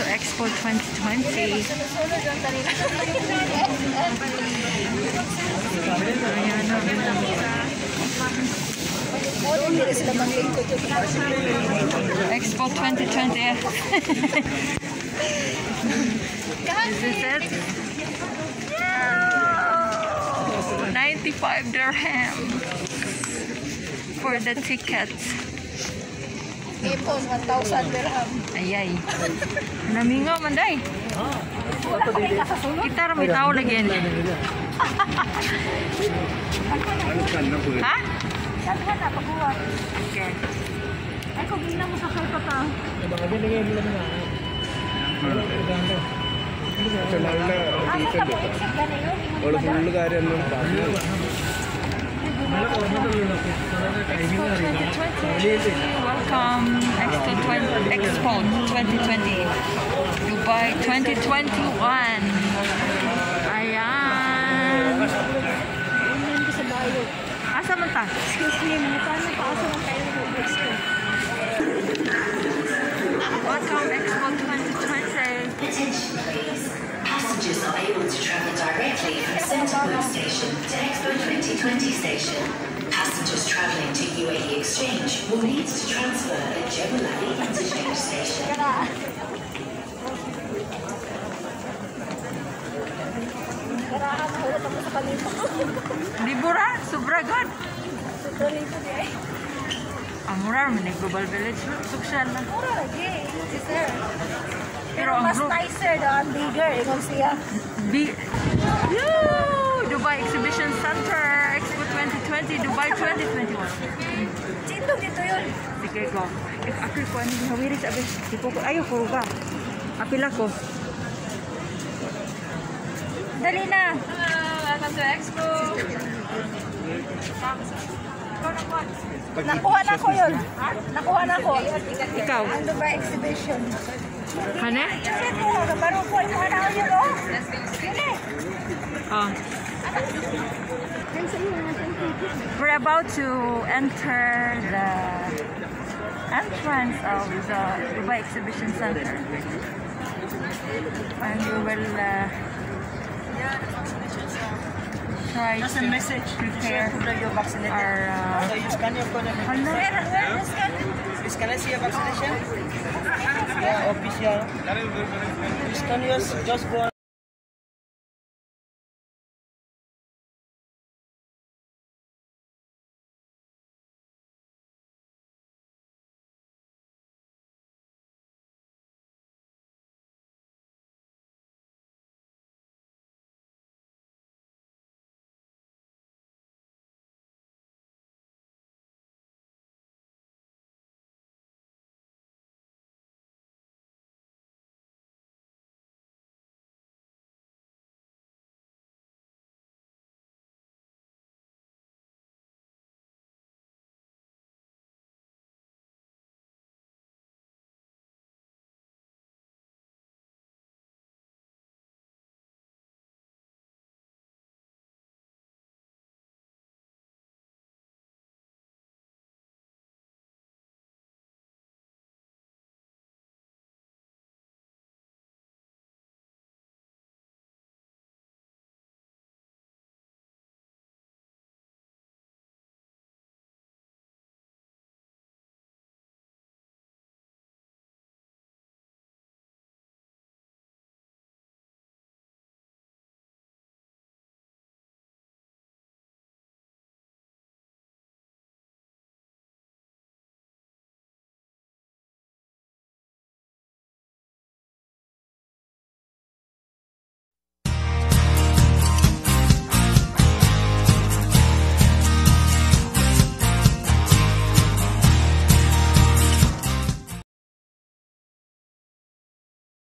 2020. Ayan. Expo 2020. This is it. 95 dirham for the ticket. Ipon, 1,000 dirham. Ayay. Namingaw man day. Kita ra may tao lagi yan. ha? Saan na, pagbuhat? Okay. Ay, kung hindi na mo sakay pa ka. പക്ഷെ നല്ല decent അവള് full കാര്യം എന്നോട് പറഞ്ഞു Expo 2020. Welcome Expo 20, Expo 2020. Dubai 2021. Ayan. Asa man ta? Excuse me, mga paano pa ako ang kayo ng Expo? Welcome Expo 2020. Attention please. Passengers are able to travel directly from Station to Expo 2020 Station. Passengers travelling to UAE Exchange will need to transfer at Jebel Ali Interchange Station. Karahan, hulot ako sa kanito. Libura, sobra god. Sobrang nito di ay. Ang mura man ni Global Village social na. Mura lagi, si sir. Pero Pero ang mas group- nicer daw, ang bigger. Ingon siya. Bi Yoo! Dubai Exhibition Center Expo 2020 Dubai 2021. Sino dito yun? Sige ko. If ako ko ano hawiri sabi, di ko ko ayo ko ba. Apila ko. Dali na. welcome to Expo. Nakuha na ko yun. Nakuha na ko. Ikaw. Ang Dubai Exhibition. Kane? Kasi ko, kabarong ko yung mga tao yun, oh. Sige. Oh. We're about to enter the entrance of the Dubai Exhibition Center. And we will uh, try to prepare our uh, you scan your code. Hala. Where, where is that? Please, can I see your vaccination? Yeah, official. Please, can you just go